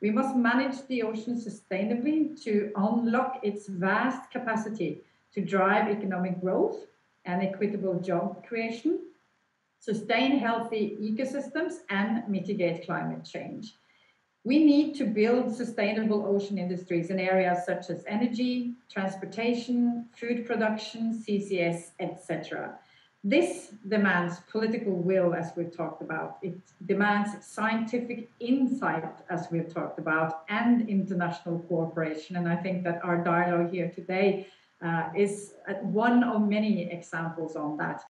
We must manage the ocean sustainably to unlock its vast capacity to drive economic growth and equitable job creation, sustain healthy ecosystems, and mitigate climate change. We need to build sustainable ocean industries in areas such as energy, transportation, food production, CCS, etc. This demands political will, as we've talked about. It demands scientific insight, as we've talked about, and international cooperation. And I think that our dialogue here today uh, is one of many examples on that.